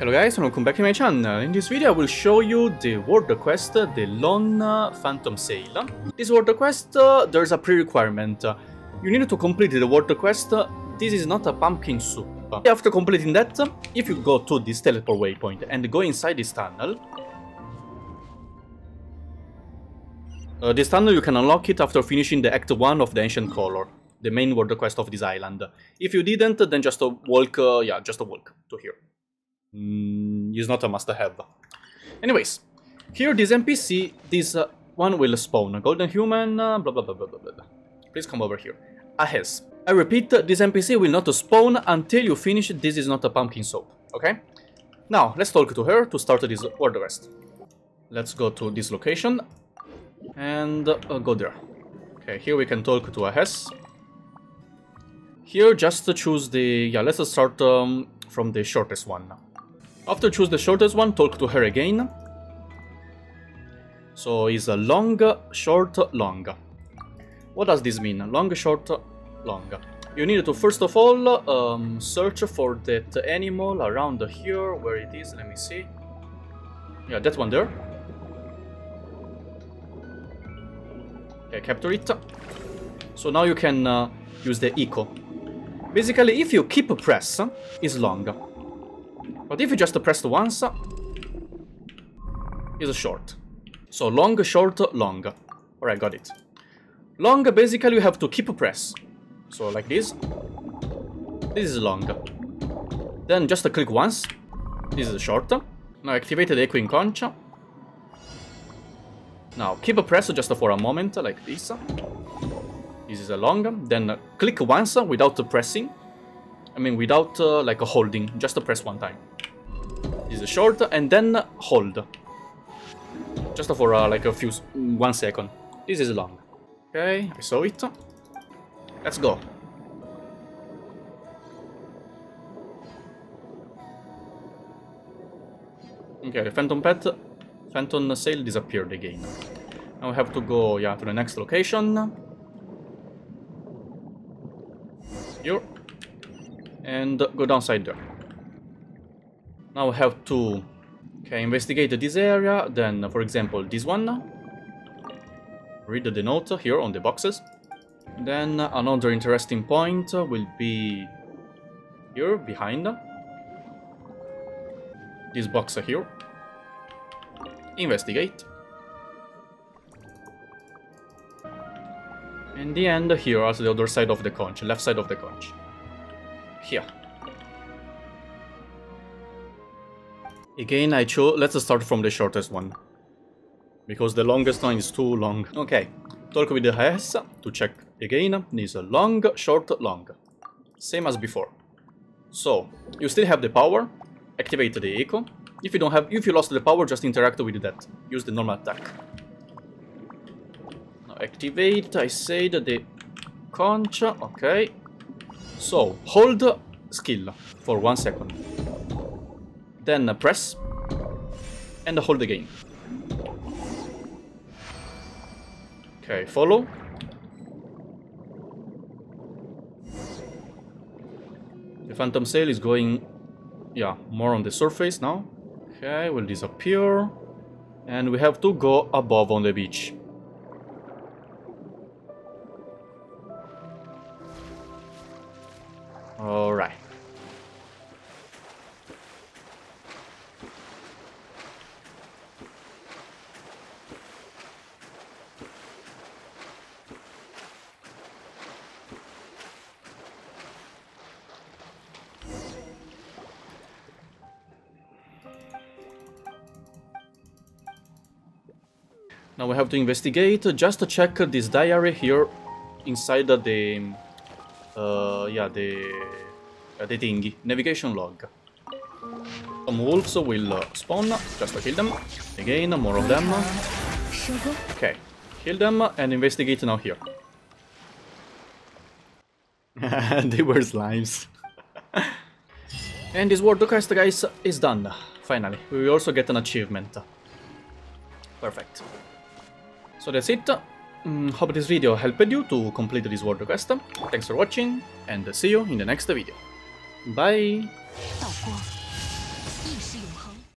Hello guys and welcome back to my channel. In this video I will show you the world quest, the Lone Phantom Sail. This world quest, uh, there's a pre-requirement. You need to complete the world quest, this is not a pumpkin soup. After completing that, if you go to this teleport waypoint and go inside this tunnel, uh, this tunnel you can unlock it after finishing the act 1 of the Ancient Color, the main world quest of this island. If you didn't, then just walk, uh, yeah, just walk to here. Mm, is not a must-have. Anyways, here this NPC, this uh, one will spawn. A golden human, uh, blah blah blah blah blah blah. Please come over here. Ahes. I repeat, this NPC will not spawn until you finish This is not a pumpkin soup, okay? Now, let's talk to her to start this world quest. Let's go to this location and uh, go there. Okay, here we can talk to Ahes. Here, just to choose the... yeah, let's start um, from the shortest one. After choose the shortest one, talk to her again. So it's a long, short, long. What does this mean? Long, short, long. You need to first of all um, search for that animal around here, where it is, let me see. Yeah, that one there. Okay, capture it. So now you can uh, use the echo. Basically, if you keep press, it's long. But if you just press once, it's a short. So long, short, long. Alright, got it. Long, basically you have to keep a press. So like this. This is long. Then just click once. This is short. Now activate the in Concha. Now keep a press just for a moment, like this. This is a long. Then click once without pressing. I mean without uh, like a holding, just to press one time. Is short, and then hold. Just for uh, like a few, one second. This is long. Okay, I saw it. Let's go. Okay, the Phantom Pet, Phantom Sail disappeared again. Now we have to go, yeah, to the next location. Here. And go downside there. Now we have to okay, investigate this area, then for example this one. Read the note here on the boxes. Then another interesting point will be here behind this box here. Investigate. In the end here at the other side of the conch, left side of the conch. Here. Again, I chose... Let's start from the shortest one. Because the longest one is too long. Okay. Talk with the Ahes to check again. Is a long, short, long. Same as before. So, you still have the power. Activate the echo. If you don't have... If you lost the power, just interact with that. Use the normal attack. Now activate, I said, the concha. Okay. So, hold skill for one second. Then uh, press and hold again. Okay, follow. The Phantom Sail is going, yeah, more on the surface now. Okay, will disappear. And we have to go above on the beach. Now we have to investigate, just to check this diary here inside the, uh, yeah, the, uh, the thingy, navigation log. Some wolves will uh, spawn, just to kill them. Again, more of them. Okay, kill them and investigate now here. they were slimes. and this world quest, guys, is done, finally. We also get an achievement. Perfect. So that's it. Mm, hope this video helped you to complete this world request. Thanks for watching and see you in the next video. Bye!